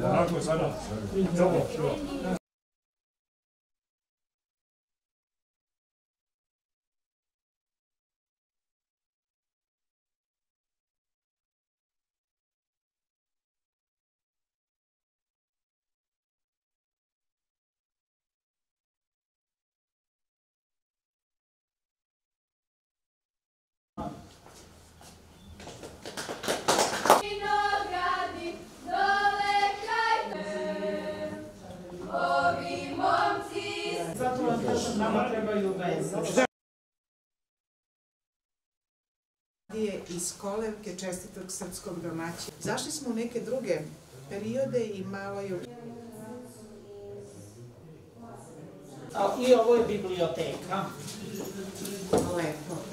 拿着给了找 nama trebaju veze. je iz kolevke čestitog srpskog domaćina. Zašli smo u neke druge periode i malo A, I ovo je biblioteka. lepo.